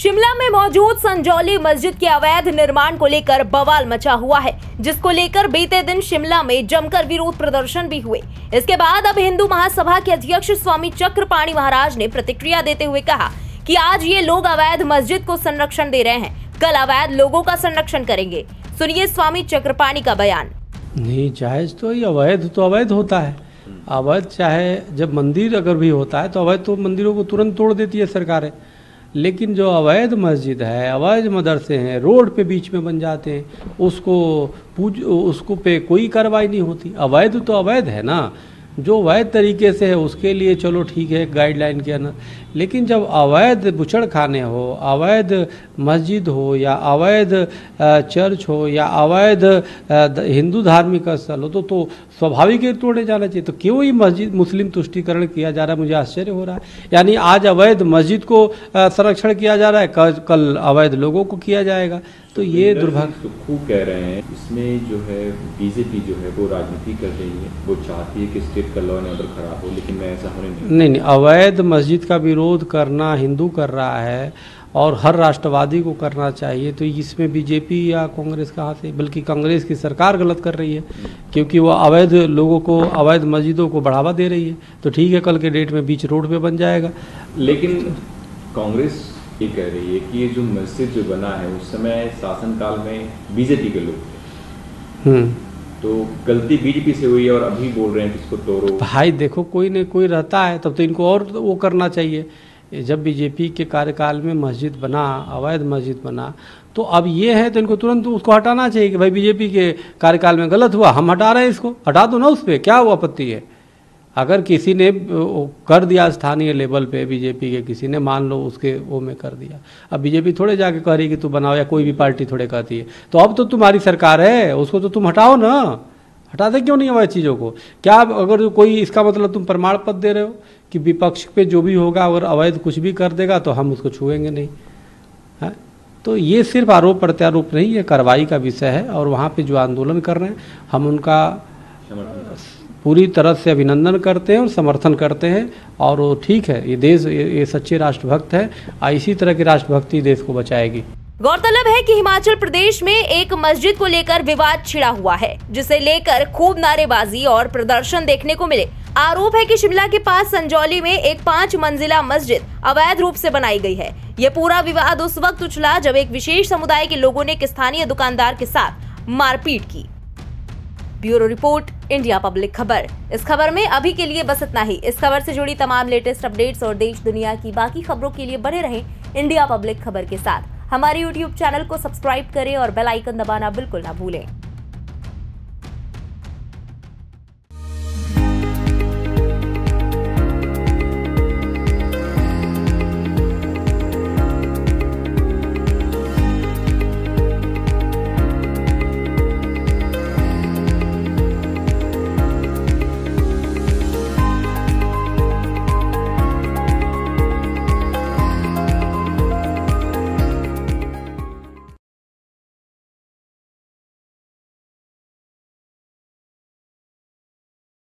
शिमला में मौजूद संजौली मस्जिद के अवैध निर्माण को लेकर बवाल मचा हुआ है, जिसको लेकर बीते दिन शिमला में जमकर विरोध प्रदर्शन भी हुए। इसके बाद अब हिंदू महासभा के अध्यक्ष स्वामी चक्रपाणी महाराज ने प्रतिक्रिया देते हुए कहा कि आज ये लोग अवैध मस्जिद को संरक्षण दे रहे हैं। कल अवैध लोगों का संरक्षण करेंगे। सुनिए स्वामी चक्रपाणी का बयान। नहीं जायज़ तो ये अवैध तो अवैध होता है। अवैध चाहे जब मंदिर अगर भी होता है तो अवैध तो मंदिरों को तुरंत तोड़ देती है सरकारें। लेकिन जो अवैध मस्जिद है, अवैध मदरसे हैं, रोड पे बीच में बन जाते हैं, उसको पूज, उसको पे कोई कार्रवाई नहीं होती। अवैध तो अवैध है ना। जो वैध तरीके से है, उसके लिए चलो ठीक है गाइडलाइन के अंदर लेकिन जब अवैध बुचड़ खाने हो, अवैध मस्जिद हो, या अवैध चर्च हो, या अवैध हिंदू धार्मिक स्थल हो तो तो स्वाभाविक ही तोड़े जाना चाहिए। तो क्यों ही मस्जिद मुस्लिम तुष्टिकरण किया जा रहा है? मुझे आश्चर्य हो रहा है। यानी आज अवैध मस्जिद को संरक्षण किया जा रहा है कल अवैध लोगों को किया जाएगा। तो ये दुर्भाग्य तो खूब कह रहे हैं इसमें जो है बीजेपी जो है वो राजनीति कर रही है। वो चाहती है कि स्टेट का लॉ एंड ऑर्डर खराब हो लेकिन मैं ऐसा होने नहीं नहीं नहीं अवैध मस्जिद का विरोध करना हिंदू कर रहा है और हर राष्ट्रवादी को करना चाहिए तो इसमें बीजेपी या कांग्रेस कहाँ से बल्कि कांग्रेस की सरकार गलत कर रही है क्योंकि वो अवैध लोगों को अवैध मस्जिदों को बढ़ावा दे रही है। तो ठीक है कल के डेट में बीच रोड पे बन जाएगा। लेकिन कांग्रेस ये कह रही है कि ये जो मस्जिद जो बना है उस समय शासनकाल में बीजेपी के लोग थे। हम्म। तो गलती बीजेपी से हुई है और अभी बोल रहे हैं कि इसको तोड़ो। भाई देखो कोई न कोई रहता है तब तो इनको और वो करना चाहिए। जब बीजेपी के कार्यकाल में मस्जिद बना अवैध मस्जिद बना तो अब ये है तो इनको तुरंत उसको हटाना चाहिए कि भाई बीजेपी के कार्यकाल में गलत हुआ हम हटा रहे हैं इसको हटा दो ना उस पर क्या वो आपत्ति है? अगर किसी ने कर दिया स्थानीय लेवल पे बीजेपी के, किसी ने मान लो उसके वो में कर दिया। अब बीजेपी थोड़े जाके कह रही कि तू बनाओ या कोई भी पार्टी थोड़े कहती है। तो अब तो तुम्हारी सरकार है, उसको तो तुम हटाओ ना। हटाते क्यों नहीं हमारी चीज़ों को? क्या अगर कोई इसका मतलब तुम प्रमाण पत्र दे रहे हो कि विपक्ष पे जो भी होगा, अगर अवैध कुछ भी कर देगा तो हम उसको छुएँगे नहीं। है? तो ये सिर्फ़ आरोप प्रत्यारोप नहीं, ये कार्रवाई का विषय है और वहाँ पे जो आंदोलन कर रहे हैं, हम उनका पूरी तरह से अभिनंदन करते हैं और समर्थन करते हैं। और वो ठीक है, ये देश, ये सच्चे राष्ट्रभक्त है। इसी तरह की राष्ट्रभक्ति देश को बचाएगी। गौरतलब है कि हिमाचल प्रदेश में एक मस्जिद को लेकर विवाद छिड़ा हुआ है, जिसे लेकर खूब नारेबाजी और प्रदर्शन देखने को मिले। आरोप है कि शिमला के पास संजौली में एक पाँच मंजिला मस्जिद अवैध रूप से बनाई गई है। ये पूरा विवाद उस वक्त उछला जब एक विशेष समुदाय के लोगों ने एक स्थानीय दुकानदार के साथ मारपीट की। ब्यूरो रिपोर्ट, इंडिया पब्लिक खबर। इस खबर में अभी के लिए बस इतना ही। इस खबर से जुड़ी तमाम लेटेस्ट अपडेट्स और देश, दुनिया की बाकी खबरों के लिए बने रहें इंडिया पब्लिक खबर के साथ। हमारे यूट्यूब चैनल को सब्सक्राइब करें और बेल आइकन दबाना बिल्कुल ना भूलें।